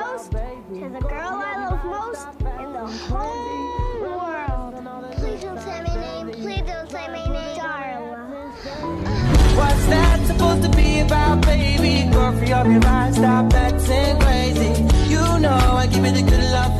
toast to the girl I love most in the whole world. Please don't say my name. Please don't say my name. Darla. What's that supposed to be about, baby? Girl, free up your mind. Stop acting crazy. You know I give you the good love.